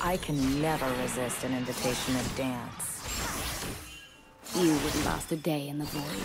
I can never resist an invitation to dance. You wouldn't last a day in the void.